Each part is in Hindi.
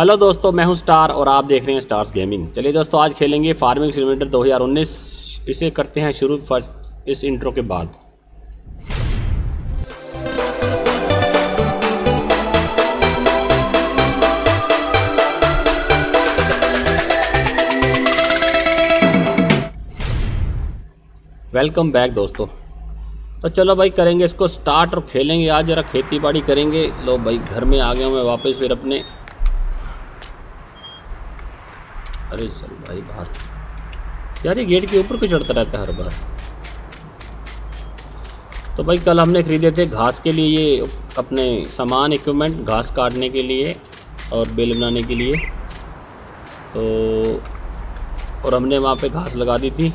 हेलो दोस्तों, मैं हूँ स्टार और आप देख रहे हैं स्टार्स गेमिंग। चलिए दोस्तों, आज खेलेंगे फ़ार्मिंग सिलेंडर 2019 इसे करते हैं शुरू फ़र्स्ट, इस इंट्रो के बाद। वेलकम बैक दोस्तों। तो चलो भाई, करेंगे इसको स्टार्ट और खेलेंगे। आज ज़रा खेती बाड़ी करेंगे। लो भाई, घर में आ गया हूँ मैं वापस फिर अपने। अरे चल भाई बाहर यार ये गेट के ऊपर क्यों चढ़ता रहता है हर बार? तो भाई कल हमने ख़रीदे थे घास के लिए ये अपने सामान इक्विपमेंट घास काटने के लिए और बेल बनाने के लिए। तो और हमने वहाँ पे घास लगा दी थी।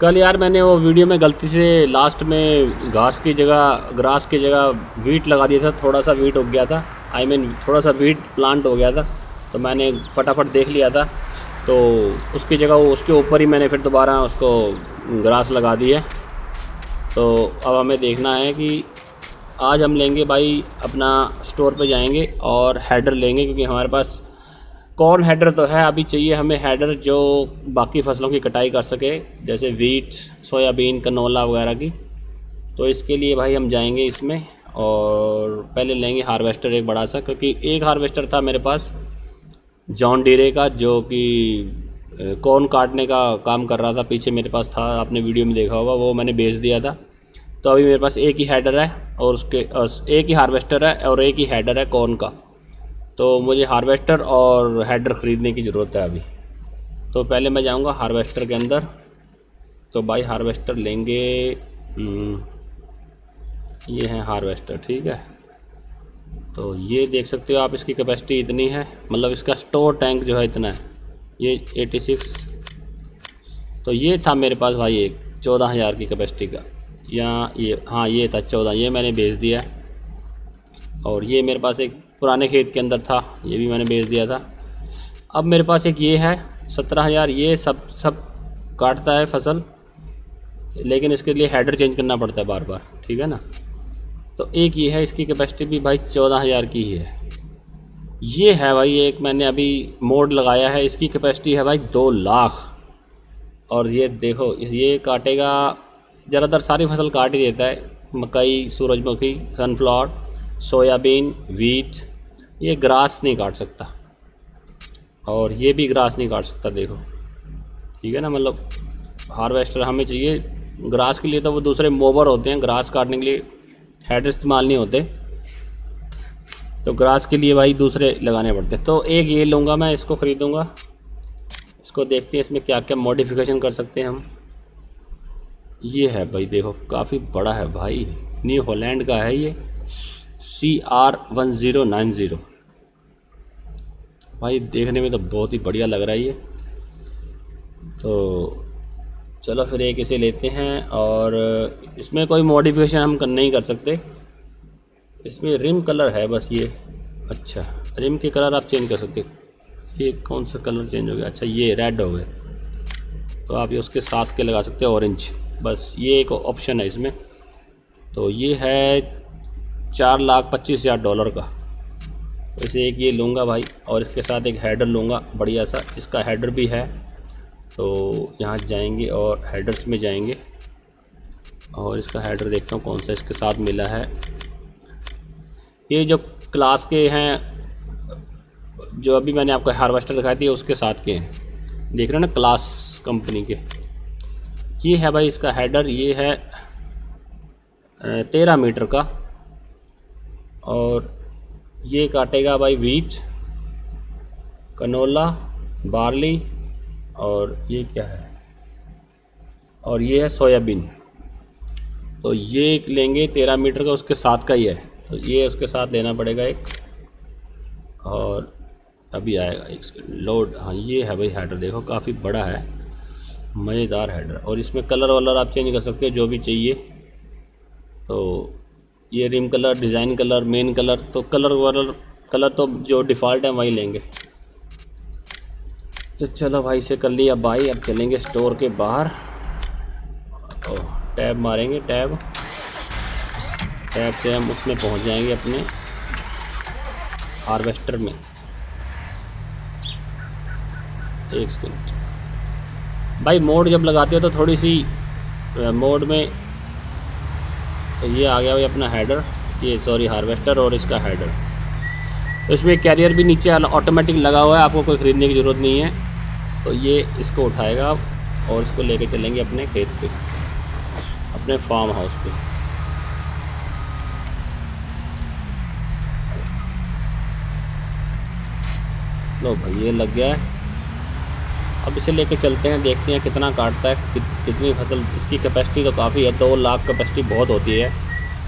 कल यार मैंने वो वीडियो में गलती से लास्ट में घास की जगह ग्रास की जगह वीट लगा दिया था थोड़ा सा वीट उग गया था। आई I मीन mean, थोड़ा सा वीट प्लांट हो गया था। तो मैंने फटाफट देख लिया था। तो उसकी जगह उसके ऊपर ही मैंने फिर दोबारा उसको ग्रास लगा दी है। तो अब हमें देखना है कि आज हम लेंगे भाई अपना स्टोर पे जाएँगे और हेडर लेंगे, क्योंकि हमारे पास कॉर्न हेडर तो है, अभी चाहिए हमें हेडर जो बाकी फ़सलों की कटाई कर सके, जैसे वीट सोयाबीन कनोला वगैरह की। तो इसके लिए भाई हम जाएँगे इसमें, और पहले लेंगे हार्वेस्टर एक बड़ा सा, क्योंकि एक हार्वेस्टर था मेरे पास जॉन डीरे का जो कि कॉर्न काटने का काम कर रहा था पीछे मेरे पास था आपने वीडियो में देखा होगा वो मैंने बेच दिया था। तो अभी मेरे पास एक ही हेडर है और उसके एक ही हार्वेस्टर है और एक ही हेडर है कॉर्न का। तो मुझे हार्वेस्टर और हेडर ख़रीदने की ज़रूरत है अभी। तो पहले मैं जाऊँगा हार्वेस्टर के अंदर। तो भाई हार्वेस्टर लेंगे हम्म, ये है हार्वेस्टर ठीक है? तो ये देख सकते हो आप, इसकी कैपेसिटी इतनी है। मतलब इसका स्टोर टैंक जो है इतना है। ये 86 तो ये था मेरे पास भाई एक, चौदह हज़ार की कैपेसिटी का। या ये हाँ ये था चौदह, ये मैंने बेच दिया और ये मेरे पास एक पुराने खेत के अंदर था, ये भी मैंने बेच दिया था। अब मेरे पास एक ये है, सत्रह हज़ार, ये सब सब काटता है फ़सल। लेकिन इसके लिए हेडर चेंज करना पड़ता है बार बार, ठीक है ना? तो एक ये है, इसकी कैपेसिटी भी भाई चौदह हज़ार की ही है। ये है भाई, एक मैंने अभी मोड लगाया है, इसकी कैपेसिटी है भाई दो लाख। और ये देखो, इस ये काटेगा, ज़्यादातर सारी फ़सल काट ही देता है। मकई, सूरजमुखी सनफ्लावर सोयाबीन वीट ये ग्रास नहीं काट सकता। और ये भी ग्रास नहीं काट सकता, देखो। ठीक है ना मतलब हार्वेस्टर हमें चाहिए। ग्रास के लिए तो वो दूसरे मोबर होते हैं ग्रास काटने के लिए हेड इस्तेमाल नहीं होते। तो ग्रास के लिए भाई दूसरे लगाने पड़ते। तो एक ये लूँगा मैं, इसको ख़रीदूँगा। इसको देखते हैं इसमें क्या क्या मॉडिफिकेशन कर सकते हैं हम। ये है भाई, देखो, काफ़ी बड़ा है भाई। न्यू हॉलैंड का है ये। C R one zero nine zero भाई, देखने में तो बहुत ही बढ़िया लग रहा है ये। तो चलो फिर एक इसे लेते हैं और इसमें कोई मॉडिफिकेशन हम कर, नहीं कर सकते। इसमें रिम कलर है बस ये। अच्छा रिम के कलर आप चेंज कर सकते ये कौन सा कलर चेंज हो गया? अच्छा ये रेड हो गया। तो आप ये उसके साथ के लगा सकते हैं ऑरेंज बस ये एक ऑप्शन है इसमें। तो ये है चार लाख पच्चीस हज़ार डॉलर का। वैसे एक ये लूँगा भाई, और इसके साथ एक हेडर लूँगा, बढ़िया सा। इसका हेडर भी है। तो यहाँ जाएँगे और हेडर्स में जाएँगे। और इसका हेडर देखता हूँ कौन सा इसके साथ मिला है। ये जो क्लास के हैं, जो अभी मैंने आपको हार्वेस्टर दिखाई थी उसके साथ के हैं। देख रहे हो ना क्लास कंपनी के। ये है भाई इसका हेडर ये है तेरह मीटर का। और ये काटेगा भाई वीट कनोला बार्ली और ये क्या है? और ये है सोयाबीन। तो ये एक लेंगे, तेरह मीटर का उसके साथ का ही है। तो ये उसके साथ लेना पड़ेगा एक। और अभी आएगा एक लोड हाँ ये है भाई हेडर देखो, काफ़ी बड़ा है। मज़ेदार हेडर और इसमें कलर वलर आप चेंज कर सकते हो, जो भी चाहिए। तो ये rim colour design colour main colour तो कलर वलर कलर तो जो डिफ़ॉल्ट है, वही लेंगे। तो चलो भाई से कर लिया भाई। अब चलेंगे स्टोर के बाहर। टैब मारेंगे टैब टैब से हम उसमें पहुँच जाएँगे अपने हार्वेस्टर में। एक सेकेंड भाई मोड जब लगाते हो तो थोड़ी सी मोड में ये आ गया भाई अपना हेडर ये सॉरी हार्वेस्टर और इसका हेडर इसमें कैरियर भी नीचे ऑटोमेटिक लगा हुआ है आपको कोई ख़रीदने की ज़रूरत नहीं है। तो ये इसको उठाएगा और इसको लेके चलेंगे अपने खेत पे अपने फार्म हाउस पे। लो भाई ये लग गया है। अब इसे लेके चलते हैं देखते हैं कितना काटता है कि, कितनी फ़सल इसकी कैपेसिटी तो काफ़ी है दो लाख कैपेसिटी बहुत होती है।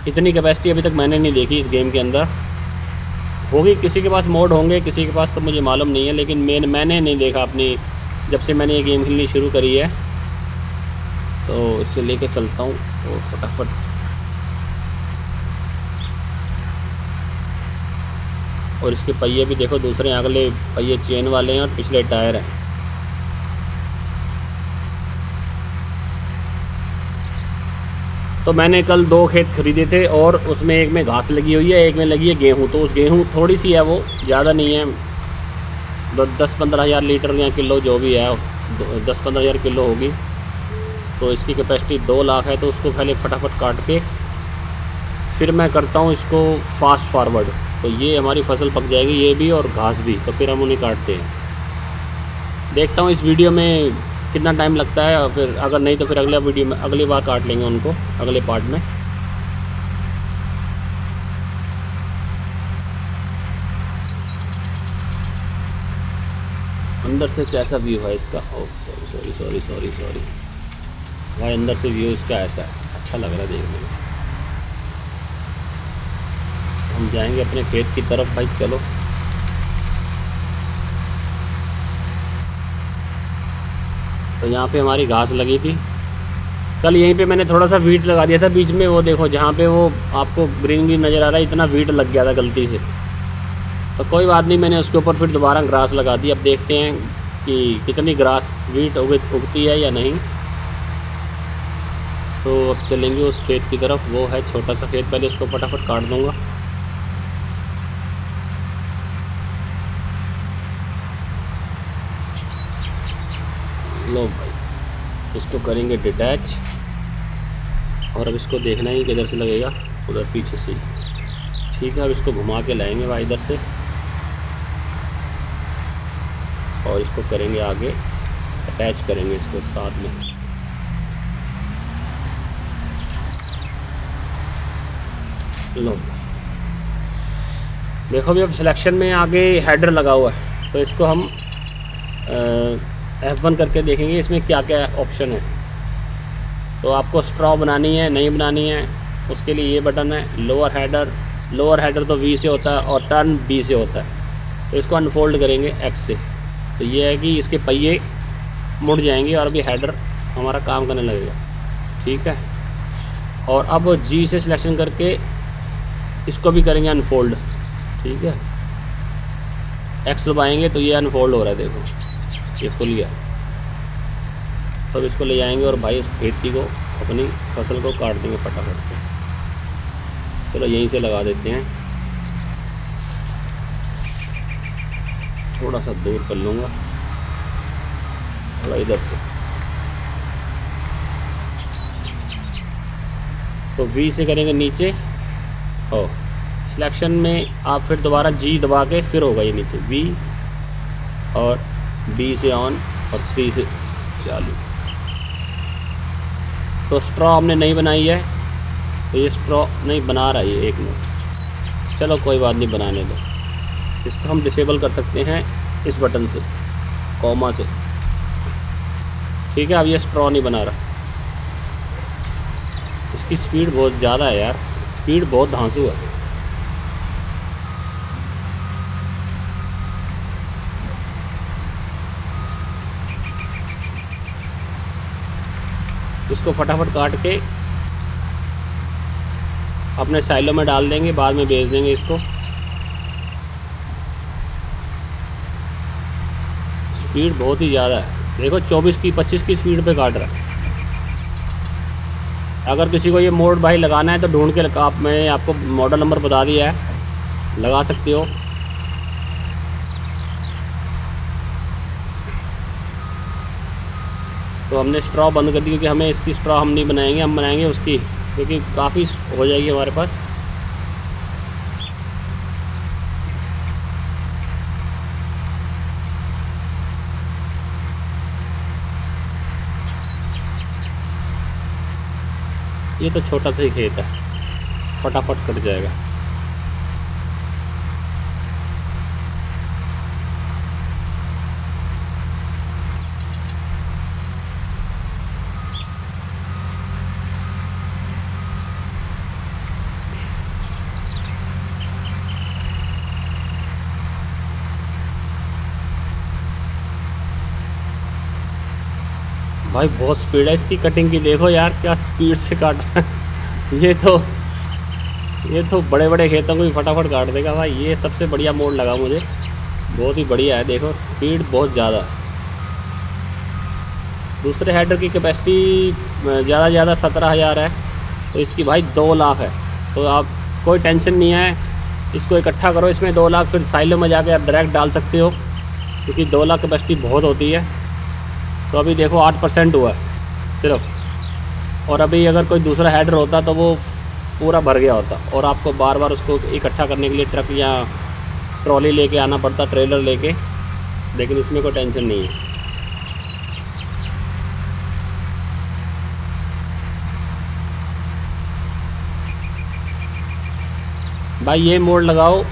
इतनी कैपेसिटी अभी तक मैंने नहीं देखी इस गेम के अंदर। होगी, किसी के पास मोड होंगे, किसी के पास तो मुझे मालूम नहीं है, लेकिन मेन मैंने नहीं देखा अपनी, जब से मैंने ये गेम खेलनी शुरू करी है। तो इसे लेके चलता हूँ तो फटाफट। और इसके पहिए भी देखो, दूसरे, अगले पहिए चेन वाले हैं और पिछले टायर हैं। तो मैंने कल दो खेत खरीदे थे और उसमें एक में घास लगी हुई है, एक में लगी है गेहूँ। तो उस गेहूँ थोड़ी सी है वो, ज़्यादा नहीं है। दस पंद्रह हज़ार लीटर या किलो जो भी है, दस पंद्रह हज़ार किलो होगी। तो इसकी कैपेसिटी दो लाख है तो उसको पहले फटाफट काट के फिर मैं करता हूँ इसको फास्ट फारवर्ड तो ये हमारी फ़सल पक जाएगी, ये भी और घास भी। तो फिर हम उन्हें काटते हैं। देखता हूँ इस वीडियो में कितना टाइम लगता है और फिर अगर नहीं तो फिर अगले वीडियो में, अगली बार काट लेंगे उनको, अगले पार्ट में। अंदर से कैसा व्यू है इसका? ओ sorry sorry sorry sorry sorry भाई, अंदर से व्यू इसका ऐसा है। अच्छा लग रहा है देखने में। हम जाएँगे अपने खेत की तरफ़, भाई, चलो। तो यहाँ पे हमारी घास लगी थी। कल यहीं पे मैंने थोड़ा सा वीट लगा दिया था, बीच में वो देखो, जहाँ पे वो आपको ग्रीन ग्रीन नज़र आ रहा है, इतना वीट लग गया था गलती से। तो कोई बात नहीं, मैंने उसके ऊपर फिर दोबारा ग्रास लगा दी। अब देखते हैं कि कितनी ग्रास वीट उग, उगती है या नहीं। तो अब चलेंगे उस खेत की तरफ़। वो है छोटा सा खेत, पहले उसको फटाफट काट दूँगा। लो भाई। इसको करेंगे डिटैच और अब इसको देखना ही किधर से लगेगा। उधर पीछे से ठीक है अब इसको घुमा के लाएँगे भाई इधर से। और इसको करेंगे आगे। अटैच करेंगे इसको साथ में। लो। देखो भी अब सिलेक्शन में आगे हेडर लगा हुआ है। तो इसको हम आ, एफ़ वन करके देखेंगे इसमें क्या क्या ऑप्शन है। तो आपको स्ट्रॉ बनानी है, नहीं बनानी है, उसके लिए ये बटन है लोअर हेडर लोअर हेडर तो वी से होता है और टर्न बी से होता है। तो इसको अनफोल्ड करेंगे एक्स से। तो ये है कि इसके पहिए मुड़ जाएँगे और अभी हेडर हमारा काम करने लगेगा। ठीक है? और अब जी से सिलेक्शन करके इसको भी करेंगे अनफोल्ड ठीक है? एक्स दबाएँगे तो ये अनफोल्ड हो रहा है, देखो। ये खुल गया। तब इसको ले जाएँगे और भाई इस खेती को, अपनी फ़सल को काट देंगे फटाफट से। चलो यहीं से लगा देते हैं। थोड़ा सा दूर कर लूँगा। थोड़ा इधर से। तो वी से करेंगे नीचे। और सिलेक्शन में आप फिर दोबारा जी दबा के फिर होगा ये नीचे। वी और बी से ऑन और थ्री से चालू। तो स्ट्रॉ हमने नहीं बनाई है तो ये स्ट्रॉ नहीं बना रहा है एक मिनट चलो कोई बात नहीं, बनाने दो। इसको हम डिसेबल कर सकते हैं इस बटन से कॉमा से। ठीक है, अब ये स्ट्रॉ नहीं बना रहा। इसकी स्पीड बहुत ज़्यादा है यार। स्पीड बहुत धांसू है। इसको फटाफट काट के अपने साइलों में डाल देंगे, बाद में बेच देंगे इसको। स्पीड बहुत ही ज़्यादा है। देखो 24 की 25 की स्पीड पे काट रहा है। अगर किसी को ये मोड भाई लगाना है तो ढूंढ के आप, मैं आपको मॉडल नंबर बता दिया है। लगा सकते हो। तो हमने स्ट्रॉ बंद कर दी क्योंकि हमें इसकी स्ट्रॉ हम नहीं बनाएँगे, हम बनाएँगे उसकी, क्योंकि काफ़ी हो जाएगी हमारे पास। ये तो छोटा सा ही खेत है, फटाफट कट जाएगा। भाई, बहुत स्पीड है इसकी कटिंग की। देखो यार, क्या स्पीड से काट रहा है। ये तो ये तो बड़े बड़े खेतों को भी फटाफट काट देगा भाई। ये सबसे बढ़िया मोड लगा मुझे। बहुत ही बढ़िया है। देखो स्पीड बहुत ज़्यादा। दूसरे हेडर की कैपेसिटी ज़्यादा ज़्यादा सत्रह हज़ार है। तो इसकी भाई दो लाख है। तो आप, कोई टेंशन नहीं है। इसको इकट्ठा करो। इसमें दो लाख, फिर साइलो में जाके आप डायरेक्ट डाल सकते हो। क्योंकि दो लाख कैपेसिटी बहुत होती है। तो अभी देखो आठ परसेंट हुआ है, सिर्फ़। और अभी अगर कोई दूसरा हेडर होता तो वो पूरा भर गया होता। और आपको बार बार उसको इकट्ठा करने के लिए ट्रक या ट्रॉली लेके आना पड़ता ट्रेलर लेके। लेकिन इसमें कोई टेंशन नहीं है। भाई ये मोड़ लगाओ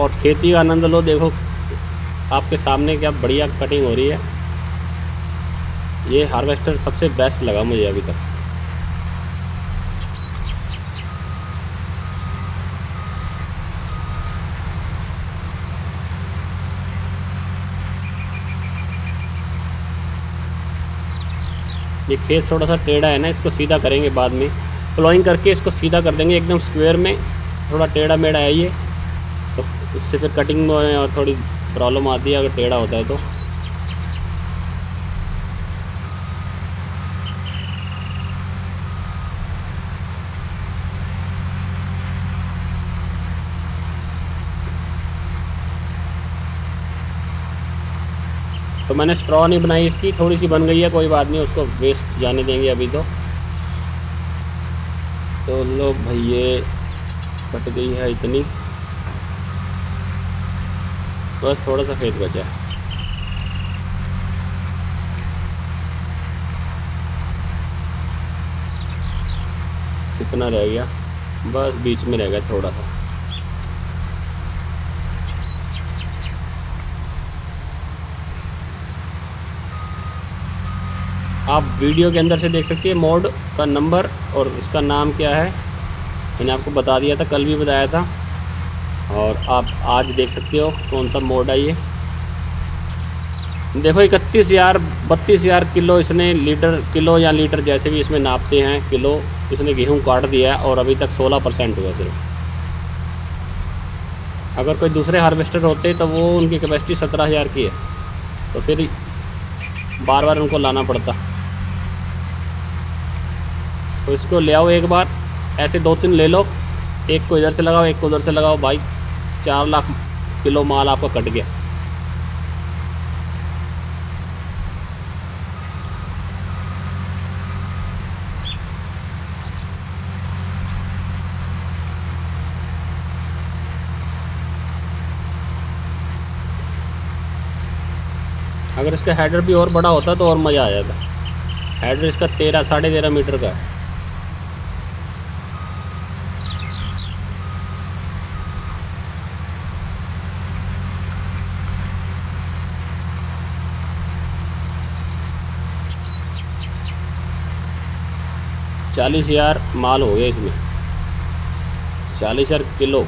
और खेती का आनंद लो, देखो आपके सामने क्या बढ़िया कटिंग हो रही है। ये हार्वेस्टर सबसे बेस्ट लगा मुझे अभी तक। ये खेत थोड़ा सा टेढ़ा है ना, इसको सीधा करेंगे बाद में। प्लॉइंग करके इसको सीधा कर देंगे एकदम स्क्वायर में। थोड़ा टेढ़ा मेढ़ा है ये। तो उससे फिर कटिंग में और थोड़ी प्रॉब्लम आती है, अगर टेढ़ा होता है तो। तो मैंने स्ट्रॉ नहीं बनाई इसकी थोड़ी सी बन गई है, कोई बात नहीं, उसको वेस्ट जाने देंगे अभी तो। तो लो भाई ये कट गई है इतनी। बस थोड़ा सा खेत बचा है। कितना रह गया? बस बीच में रह गया थोड़ा सा। आप वीडियो के अंदर से देख सकते हैं मोड का नंबर और इसका नाम क्या है। मैंने आपको बता दिया था, कल भी बताया था। और आप आज देख सकते हो कौन सा मोड है ये। देखो, इकतीस हज़ार, बत्तीस हज़ार किलो इसने लीटर, किलो या लीटर जैसे भी इसमें नापते हैं, किलो इसने गेहूँ काट दिया है और अभी तक 16 परसेंट हुआ सिर्फ़। अगर कोई दूसरे हार्वेस्टर होते तो वो उनकी कैपेसिटी सत्रह हज़ार की है। तो फिर बार बार उनको लाना पड़ता। तो इसको ले आओ एक बार। ऐसे दो तीन ले लो। एक को इधर से लगाओ, एक को उधर से लगाओ। भाई, चार लाख किलो माल आपका कट गया। अगर इसका हेडर भी और बड़ा होता तो और मज़ा आ जाता। हेडर इसका तेरह, साढ़े तेरह मीटर का है। चालीस हज़ार माल हो गया इसमें। चालीस हज़ार किलो।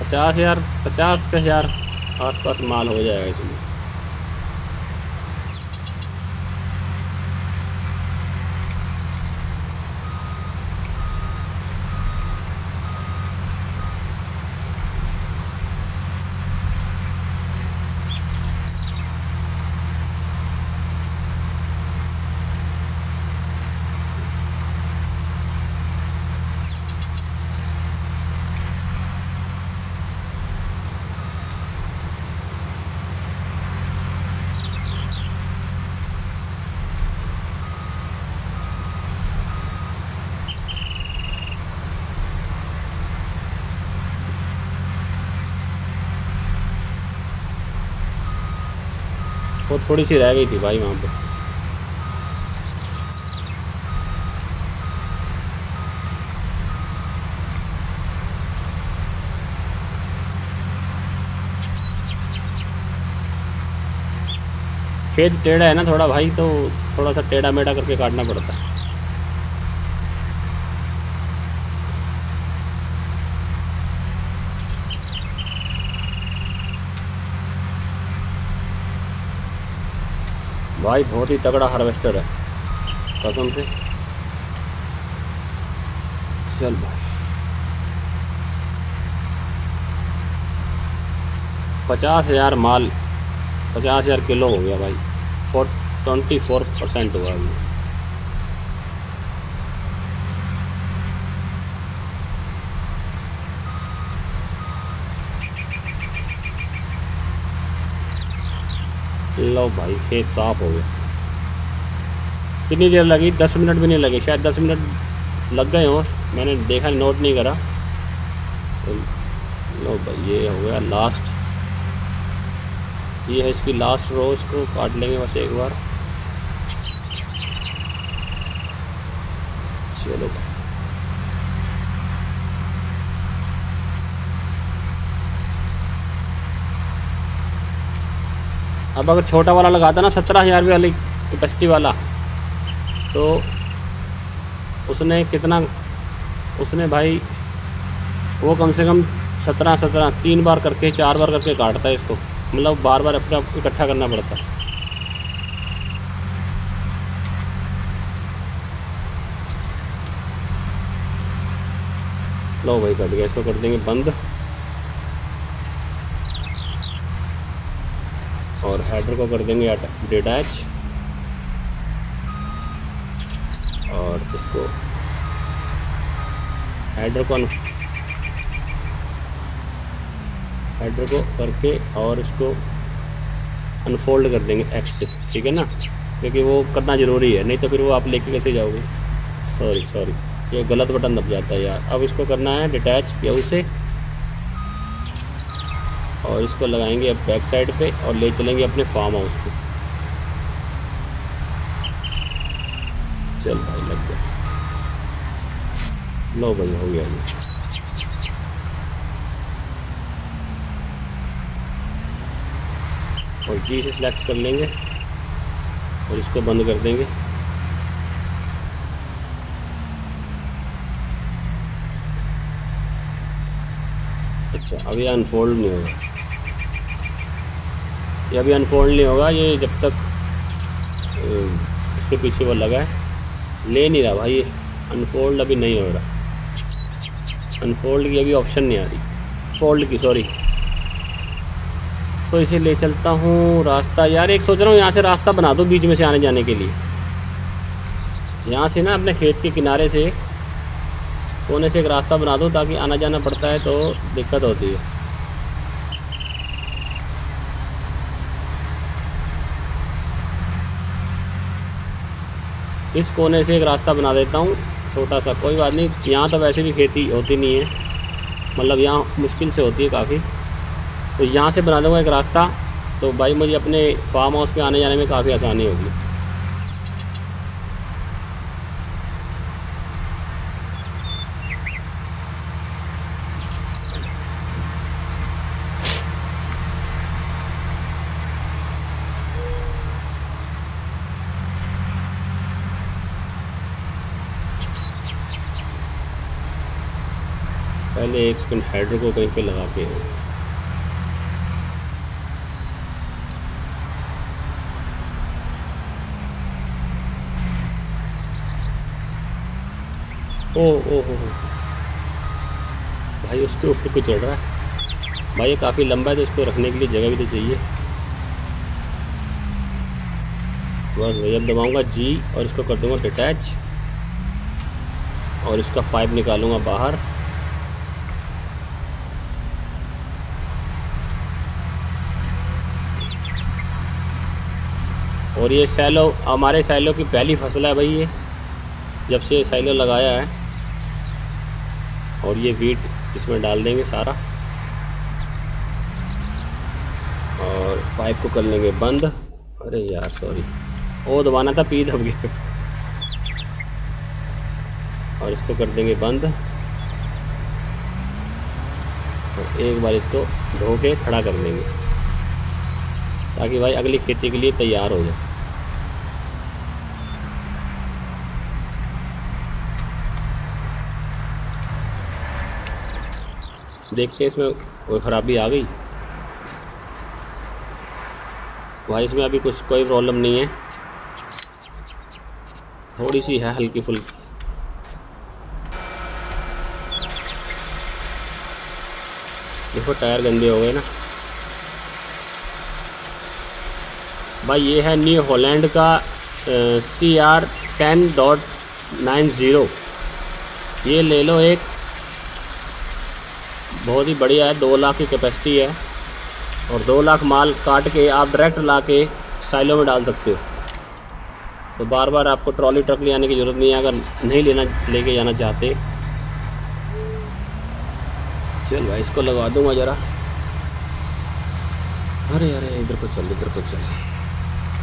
पचास हज़ार, पचास का हज़ार आसपास माल हो जाएगा इसमें वो थोड़ी सी रह गई थी भाई वहाँ पर खेत टेढ़ा है ना थोड़ा भाई तो थोड़ा सा टेढ़ा मेढ़ा करके काटना पड़ता है। भाई, बहुत ही तगड़ा हार्वेस्टर है। कसम से। चल भाई। पचास हज़ार माल, पचास हज़ार किलो हो गया भाई। फोर ट्वेंटी फोर परसेंट हुआ अभी। लो भाई, खेत साफ़ हो गया। कितनी देर लगी? दस मिनट भी नहीं लगे, शायद दस मिनट लग गए हों। मैंने देखा नोट नहीं करा। तो लो भाई, ये हो गया लास्ट ये है इसकी लास्ट रो इसको काट लेंगे बस एक बार। चलो भाई। अब अगर छोटा वाला लगाता ना, सत्रह हज़ार रुपये वाली, कैपेसिटी वाला तो उसने कितना, उसने भाई, वो कम से कम सत्रह सत्रह, तीन बार करके, चार बार करके काटता है इसको। मतलब बार बार अपना इकट्ठा करना पड़ता है। लो भाई, कट गया, इसको कर देंगे बंद। और हेडर को कर देंगे डिटैच और इसको हेडर को हेडर को करके और इसको अनफोल्ड कर देंगे एक्स से, ठीक है ना? क्योंकि वो करना ज़रूरी है, नहीं तो फिर वो आप लेके कैसे जाओगे? सॉरी सॉरी ये गलत बटन दब जाता है यार। अब इसको करना है डिटैच किया उसे और इसको लगाएँगे अब बैक साइड पे और ले चलेंगे अपने फार्म हाउस पे। चल भाई, लग गया। लो भाई, हो गया ये। और जी से सिलेक्ट कर लेंगे और इसको बंद कर देंगे। अच्छा अभी अनफोल्ड नहीं होगा ये अभी अनफोल्ड नहीं होगा, ये जब तक इसके पीछे वो लगा है। ले नहीं रहा भाई, ये अनफोल्ड अभी नहीं हो रहा। अनफोल्ड की अभी ऑप्शन नहीं आ रही। फोल्ड की सॉरी तो इसे ले चलता हूँ, रास्ता, यार एक सोच रहा हूँ, यहाँ से रास्ता बना दो बीच में से आने जाने के लिए। यहाँ से ना अपने खेत के किनारे से कोने से एक रास्ता बना दो, ताकि आना जाना पड़ता है तो दिक्कत होती है। इस कोने से एक रास्ता बना देता हूँ, छोटा सा, कोई बात नहीं। यहाँ तो वैसे भी खेती होती नहीं है मतलब यहाँ मुश्किल से होती है काफ़ी। तो यहाँ से बना दूँगा एक रास्ता तो भाई मुझे अपने फार्म हाउस पर आने जाने में काफ़ी आसानी होगी। एक सेकंड हेडर को कहीं पे लगा के। ओ ओ हो भाई, उसके ऊपर को चढ़ रहा है। भाई, ये काफ़ी लंबा है तो इसको रखने के लिए जगह भी तो चाहिए। बस भाई, अब दबाऊँगा जी और इसको कर दूँगा डिटैच और इसका पाइप निकालूँगा बाहर। और ये सैलो, हमारे सैलो की पहली फ़सल है भाई ये, जब से सैलो लगाया है। और ये वीट इसमें डाल देंगे सारा। और पाइप को कर लेंगे बंद। अरे यार सॉरी ओ, दबाना था पी दब और इसको कर देंगे बंद। और एक बार इसको धो के खड़ा कर देंगे, ताकि भाई अगली खेती के लिए तैयार हो जाए। देखते हैं इसमें कोई ख़राबी आ गई? भाई, इसमें अभी कुछ, कोई प्रॉब्लम नहीं है। थोड़ी सी है हल्की फुल्की। देखो, टायर गंदे हो गए ना। भाई, ये है न्यू हॉलैंड का C R ten dot nine zero ये ले लो एक बहुत ही बढ़िया है, दो लाख की कैपेसिटी है। और दो लाख माल काट के आप डायरेक्ट ला के साइलों में डाल सकते हो। तो बार बार आपको ट्रॉली ट्रक ले आने की ज़रूरत नहीं है, अगर नहीं लेना, लेके जाना चाहते। चल भाई, इसको लगा दूँगा ज़रा। अरे अरे, इधर पर चल, इधर पर चल।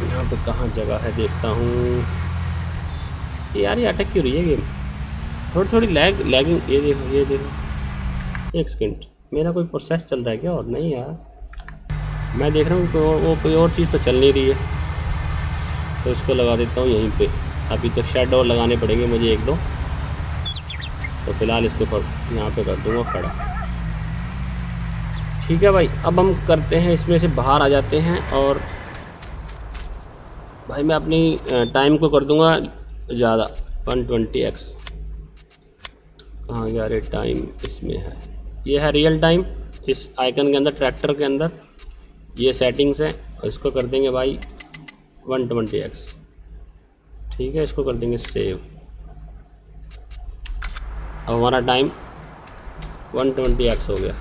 यहाँ पे कहाँ जगह है, देखता हूँ। यार, ये अटक क्यों रही है गेम थोड़ी थोड़ी लैग लैगिंग ये देखो ये देखो। एक सेकेंड। मेरा कोई प्रोसेस चल रहा है क्या? और नहीं यार। मैं देख रहा हूँ कोई वो कोई और चीज़ तो चल नहीं रही है। तो इसको लगा देता हूँ यहीं पे। अभी तो शेड और लगाने पड़ेंगे मुझे एक दो। तो फ़िलहाल इसको यहाँ पे कर दूँगा खड़ा। ठीक है भाई, अब हम करते हैं, इसमें से बाहर आ जाते हैं और भाई मैं अपनी टाइम को कर दूँगा ज़्यादा। One twenty X. कहाँ गया टाइम इसमें है। ये है रियल टाइम इस आइकन के अंदर ट्रैक्टर के अंदर। ये सेटिंग्स हैं और इसको कर देंगे भाई वन ट्वेंटी एक्स ठीक है, इसको कर देंगे सेव अब हमारा टाइम वन ट्वेंटी एक्स हो गया।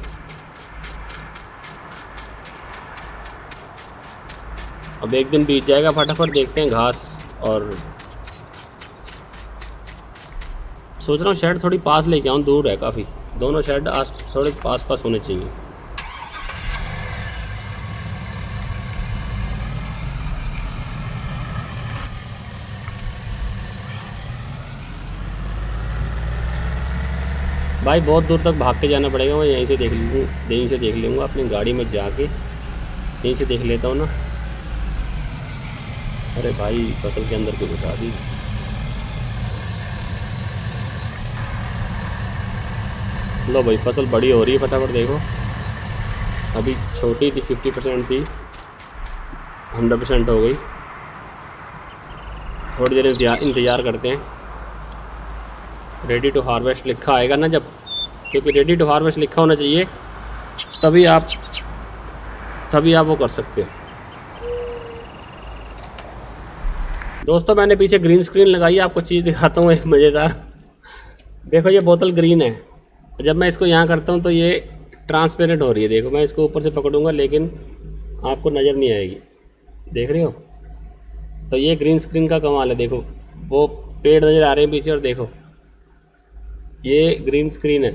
अब एक दिन बीत जाएगा, फटाफट देखते हैं घास और सोच रहा हूँ शेड थोड़ी पास लेके आऊँ, दूर है काफ़ी। दोनों शेड आस थोड़े पास पास होने चाहिए। भाई, बहुत दूर तक भाग के जाना पड़ेगा। मैं यहीं से देख लूँ, यहीं से देख लूँगा अपनी गाड़ी में जाके। यहीं से देख लेता हूँ ना। अरे भाई, फ़सल के अंदर क्यों घुसा दी। लो भाई, फ़सल बड़ी हो रही है फटाफट देखो। अभी छोटी थी फिफ्टी परसेंट थी हंड्रेड परसेंट हो गई। थोड़ी देर इंतज़ार, इंतज़ार करते हैं। रेडी टू हार्वेस्ट लिखा आएगा ना जब, क्योंकि रेडी टू हार्वेस्ट लिखा होना चाहिए, तभी आप तभी आप वो कर सकते हो। दोस्तों, मैंने पीछे ग्रीन स्क्रीन लगाई है आपको चीज़ दिखाता हूँ, एक मज़ेदार। देखो, ये बोतल ग्रीन है। जब मैं इसको यहाँ करता हूँ तो ये ट्रांसपेरेंट हो रही है। देखो, मैं इसको ऊपर से पकड़ूँगा, लेकिन आपको नज़र नहीं आएगी। देख रहे हो? तो ये ग्रीन स्क्रीन का कमाल है। देखो, वो पेड़ नज़र आ रहे हैं पीछे और देखो, ये ग्रीन स्क्रीन है।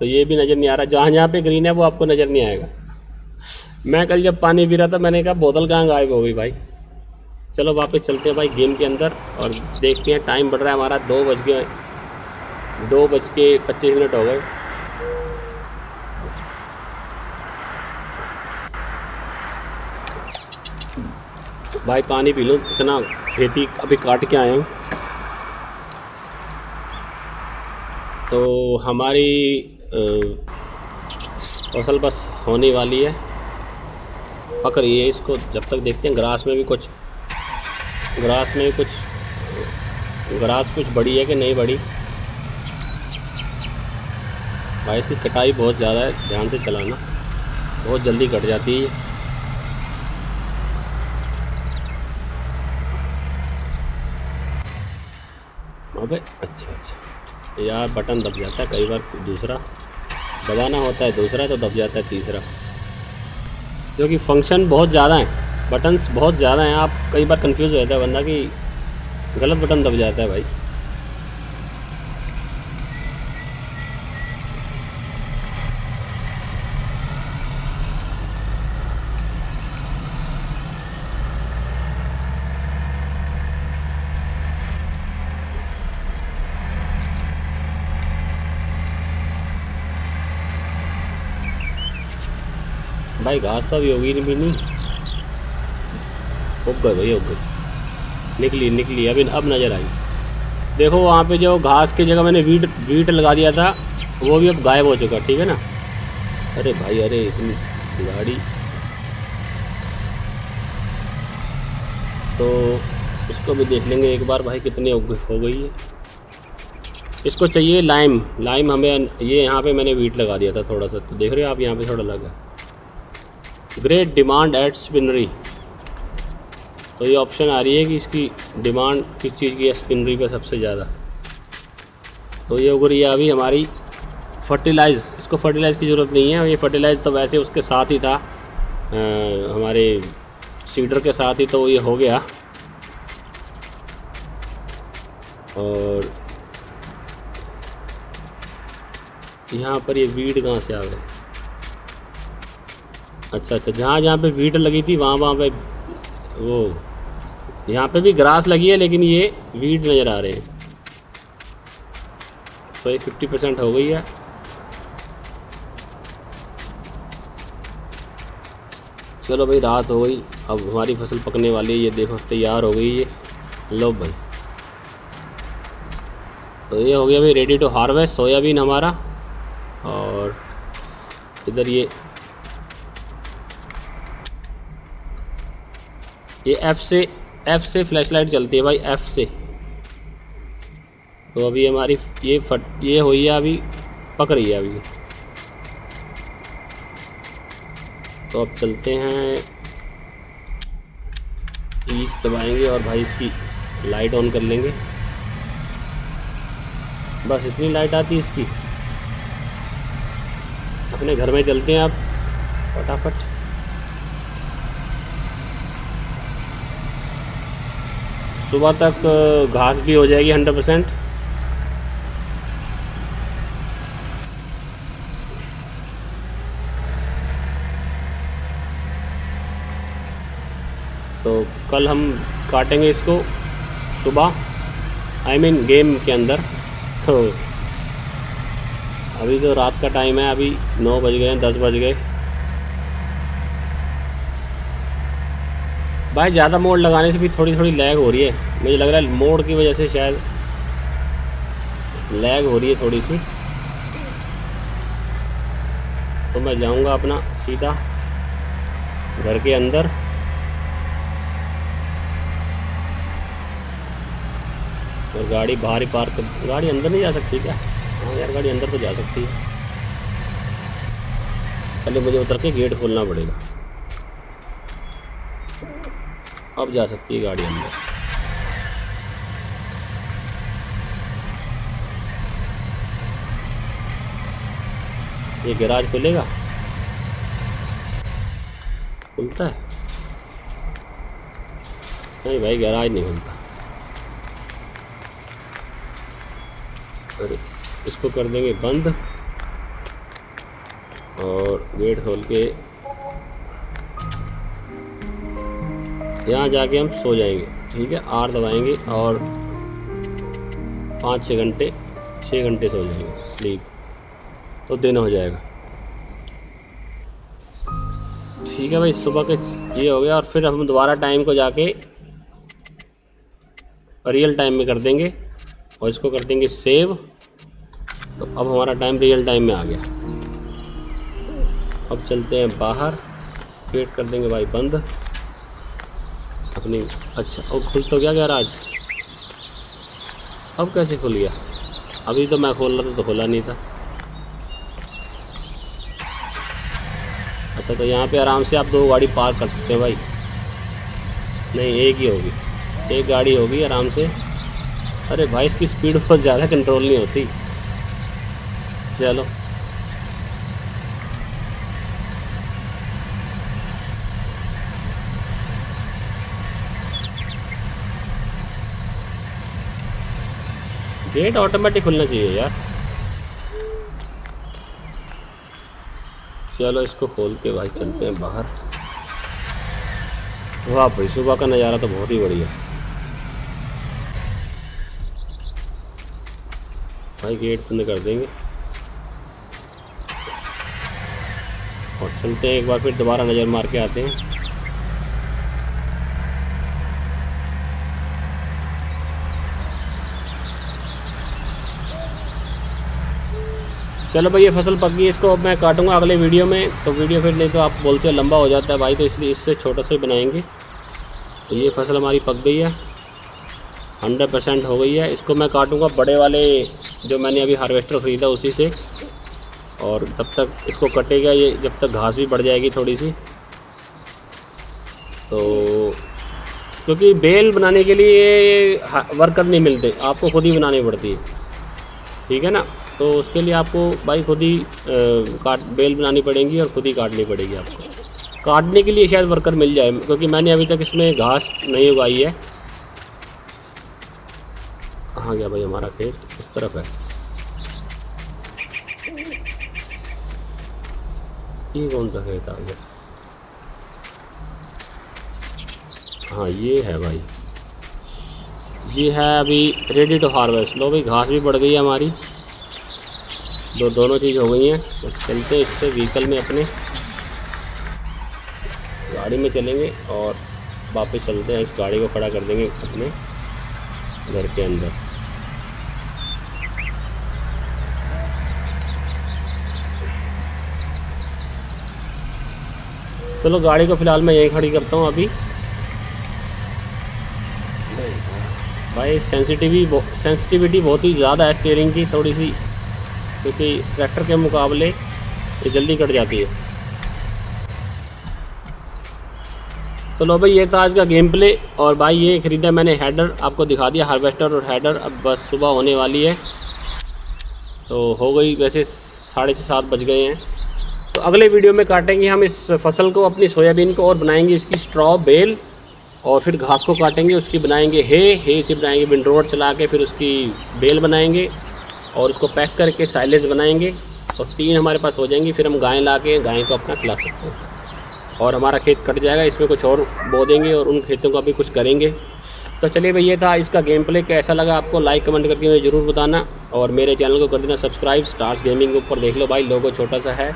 तो ये भी नज़र नहीं आ रहा। जहाँ जहाँ पे ग्रीन है, वो आपको नज़र नहीं आएगा। मैं कल जब पानी पी रहा था, मैंने कहा, बोतल कहाँ गायब हो गई भाई? चलो, वापस चलते हैं भाई गेम के अंदर और देखते हैं टाइम बढ़ रहा है हमारा, दो बज गए दो बज के पच्चीस मिनट हो गए। भाई, पानी पी लो, इतना खेती अभी काट के आए हूँ। तो हमारी फ़सल बस होने वाली है। पक रही है इसको, जब तक देखते हैं, ग्रास में भी कुछ, ग्रास में भी कुछ, ग्रास कुछ बड़ी है कि नहीं बड़ी? भाई, इसकी कटाई बहुत ज़्यादा है, ध्यान से चलाना। बहुत जल्दी कट जाती है अबे अच्छा अच्छा। यार बटन दब जाता है कई बार, दूसरा। दबाना होता है दूसरा तो दब जाता है तीसरा। क्योंकि फ़ंक्शन बहुत ज़्यादा है बटन्स बहुत ज़्यादा हैं, आप कई बार कंफ्यूज हो जाता है बंदा कि गलत बटन दब जाता है भाई। भाई, घास तो अभी होगी नहीं भी नहीं उग गए भाई, उग गई निकली निकली, अभी अब नज़र आई। देखो, वहाँ पे जो घास की जगह मैंने वीट वीट लगा दिया था, वो भी अब गायब हो चुका, ठीक है ना? अरे भाई, अरे इतनी गाड़ी। तो इसको भी देख लेंगे एक बार, भाई, कितनी हो गई है। इसको चाहिए लाइम। लाइम हमें, ये यहाँ पे मैंने वीट लगा दिया था थोड़ा सा। तो देख रहे हो आप, यहाँ पे थोड़ा लगा। ग्रेट डिमांड एट स्पिनरी तो ये ऑप्शन आ रही है कि इसकी डिमांड किस चीज़ की है? स्पिनरी पे सबसे ज़्यादा। तो ये उग रही है अभी हमारी फर्टिलाइज़ इसको फर्टिलाइज़ की ज़रूरत नहीं है। ये फर्टिलाइज़ तो वैसे उसके साथ ही था। आ, हमारे सीडर के साथ ही तो ये हो गया। और यहाँ पर ये वीड कहाँ से आ गए? अच्छा अच्छा। जहाँ जहाँ पे वीड लगी थी, वहाँ वहाँ पे वो, यहाँ पे भी ग्रास लगी है, लेकिन ये वीट नज़र आ रहे हैं। तो ये फिफ्टी परसेंट हो गई है। चलो भाई, रात हो गई। अब हमारी फ़सल पकने वाली है। ये देखो, तैयार हो गई ये लो भाई। तो ये हो गया भाई रेडी टू हार्वेस्ट सोयाबीन हमारा। और इधर ये ये एफ़ से एफ़ से फ्लैशलाइट चलती है भाई एफ़ से। तो अभी हमारी ये फट, ये हुई है अभी पक रही है अभी। तो अब चलते हैं। ईस दबाएँगे और भाई इसकी लाइट ऑन कर लेंगे। बस इतनी लाइट आती है इसकी। अपने घर में चलते हैं आप, फटाफट। सुबह तक घास भी हो जाएगी हंड्रेड परसेंट तो कल हम काटेंगे इसको सुबह आई मीन गेम के अंदर। तो अभी तो रात का टाइम है, अभी नौ बज गए दस बज गए। भाई, ज़्यादा मोड़ लगाने से भी थोड़ी थोड़ी लैग हो रही है। मुझे लग रहा है मोड़ की वजह से शायद लैग हो रही है थोड़ी सी तो मैं जाऊँगा अपना सीधा घर के अंदर। और गाड़ी बाहर ही पार्क गाड़ी अंदर नहीं जा सकती क्या? हाँ यार, गाड़ी अंदर तो जा सकती है। पहले मुझे उतर के गेट खोलना पड़ेगा। अब जा सकती है गाड़ी अंदर। ये गैराज खुलेगा? खुलता है? नहीं भाई, गैराज नहीं खुलता। अरे, इसको कर देंगे बंद। और गेट खोल के यहाँ जाके हम सो जाएँगे, ठीक है? आर दबाएँगे और पाँच छः घंटे छः घंटे सो जाएँगे स्लीप तो दिन हो जाएगा। ठीक है भाई, सुबह के ये हो गया और फिर हम दोबारा टाइम को जाके रियल टाइम में कर देंगे और इसको कर देंगे सेव तो अब हमारा टाइम रियल टाइम में आ गया। अब चलते हैं बाहर वेट कर देंगे भाई बंद। अपनी। अच्छा और खुल तो गया गैराज? अब कैसे खुल गया अभी तो मैं खोल रहा था तो खुला नहीं था। अच्छा तो यहाँ पे आराम से आप दो गाड़ी पार्क कर सकते हैं भाई। नहीं, एक ही होगी। एक गाड़ी होगी आराम से। अरे भाई, इसकी स्पीड बहुत ज़्यादा कंट्रोल नहीं होती। चलो। गेट ऑटोमेटिक खुलना चाहिए यार। चलो इसको खोल के भाई चलते हैं बाहर। वाह भाई, सुबह का नज़ारा तो बहुत ही बढ़िया। भाई गेट बंद कर देंगे। और चलते हैं एक बार फिर दोबारा नज़र मार के आते हैं। चलो भाई, ये फ़सल पक गई, इसको अब मैं काटूँगा अगले वीडियो में। तो वीडियो फिर नहीं तो आप बोलते हो लंबा हो जाता है भाई तो इसलिए इससे छोटा सा ही बनाएँगे। तो ये फ़सल हमारी पक गई है। हंड्रेड परसेंट हो गई है। इसको मैं काटूँगा बड़े वाले जो मैंने अभी हार्वेस्टर ख़रीदा उसी से। और तब तक इसको कटेगा ये, जब तक घास भी बढ़ जाएगी थोड़ी सी। तो क्योंकि बेल बनाने के लिए वर्कर नहीं मिलते, आपको खुद ही बनानी पड़ती है। ठीक है ना? तो उसके लिए आपको भाई खुद ही काट, बेल बनानी पड़ेगी और खुद ही काटनी पड़ेगी आपको। काटने के लिए शायद वर्कर मिल जाए, क्योंकि मैंने अभी तक इसमें घास नहीं उगाई है। कहाँ गया भाई हमारा खेत? उस तरफ़ है। ये कौन सा खेत आ गया हाँ ये है भाई। ये है अभी रेडी टू हार्वेस्ट लो भाई, घास भी बढ़ गई है हमारी। दो, दोनों चीज़ हो गई हैं। तो चलते हैं इससे व्हीकल में अपने। गाड़ी में चलेंगे और वापस चलते हैं। इस गाड़ी को खड़ा कर देंगे अपने घर के अंदर। चलो, गाड़ी को फ़िलहाल मैं यहीं खड़ी करता हूँ अभी। भाई सेंसिटिविटी सेंसिटिविटी बहुत ही ज़्यादा है स्टेयरिंग की। थोड़ी सी क्योंकि ट्रैक्टर के मुकाबले ये जल्दी कट जाती है। तो लो भाई, ये था आज का गेम प्ले और भाई ये ख़रीदा मैंने हेडर आपको दिखा दिया हार्वेस्टर और हेडर अब बस सुबह होने वाली है। तो हो गई वैसे साढ़े छः सात बज गए हैं। तो अगले वीडियो में काटेंगे हम इस फ़सल को, अपनी सोयाबीन को और बनाएँगे इसकी स्ट्रॉ बेल और फिर घास को काटेंगे। उसकी बनाएँगे हे हे से बनाएँगे विंड रोड चला के फिर उसकी बेल बनाएँगे। और उसको पैक करके साइलेज बनाएँगे और तीन हमारे पास हो जाएँगी, फिर हम गाय ला के गाय को अपना खिला सकते हैं। और हमारा खेत कट जाएगा, इसमें कुछ और बो देंगे और उन खेतों का भी कुछ करेंगे। तो चलिए भैया था इसका गेम प्ले कैसा लगा आपको? लाइक कमेंट करके मुझे ज़रूर बताना और मेरे चैनल को कर देना सब्सक्राइब स्टार्स गेमिंग के ऊपर देख लो भाई लोगो छोटा सा है।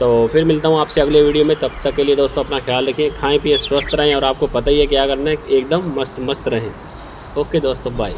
तो फिर मिलता हूँ आपसे अगले वीडियो में, तब तक के लिए दोस्तों अपना ख्याल रखिए, खाएँ पिए, स्वस्थ रहें और आपको पता ही है क्या करना है, एकदम मस्त मस्त रहें। ओके दोस्तों बाय